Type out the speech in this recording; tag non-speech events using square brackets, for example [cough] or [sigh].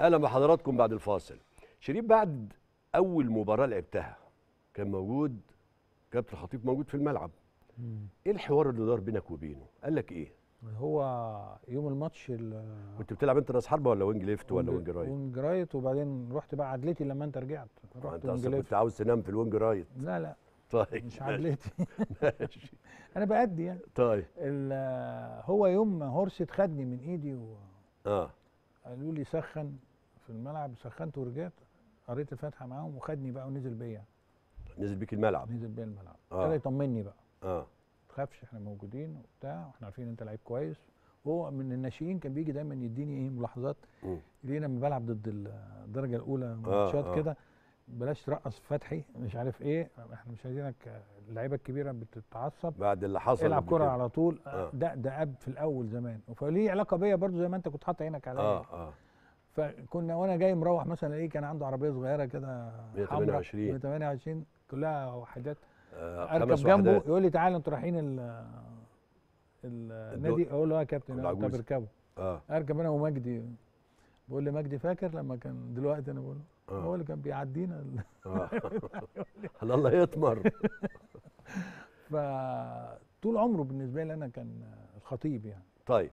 أهلا بحضراتكم بعد الفاصل. شريف بعد أول مباراة لعبتها كان موجود كابتن الخطيب موجود في الملعب. إيه الحوار اللي دار بينك وبينه؟ قال لك إيه؟ هو يوم الماتش ال- كنت بتلعب أنت راس حربة ولا wing left ولا wing right؟ wing right وبعدين رحت بقى عدلتي لما أنت رجعت. رحت أنت wing أصلا left. كنت عاوز تنام في ال wing right. لا لا. طيب مش عدلتي [laughs] ماشي. أنا بأدي يعني. طيب. هو يوم ما هورست خدني من إيدي آه. وقالوا لي سخن في الملعب سخنت ورجعت قريت الفاتحة معاهم وخدني بقى ونزل بيا. نزل بيك الملعب؟ نزل بيا الملعب. آه. ابتدى يطمني بقى. آه. ما تخافش إحنا موجودين وبتاع وإحنا عارفين انت لعيب كويس. هو من الناشئين كان بيجي دايما يديني إيه ملاحظات. ليه لما بلعب ضد ال- الدرجة الأولى آه. ماتشات كده بلاش ترقص فتحي مش عارف إيه. إحنا مش عايزينك اللعيبة الكبيرة بتتعصب. بعد اللي حصل العب كده. على طول. آه. ده ده أب في الأول زمان. فليه علاقة بيا برضو زي ما أنت كنت حاطط عينك عليا. آه آه. فكنا وأنا جاي مروح مثلا إيه كان عنده عربية صغيرة كده 128. 128 كلها وحدات. آه، أركب جنبه وحدات. يقول لي تعالى أنتوا رايحين ال- ال- النادي. أقول له آه يا كابتن. طب اركبوا آه. أركب أنا ومجدي. بقول لي مجدي فاكر لما كان دلوقتي أنا بقول له آه. هو اللي كان بيعدينا ال- آه. [laughs] [laughs] الله يطمر. [laughs] فطول عمره بالنسبة لي أنا كان الخطيب يعني. طيب.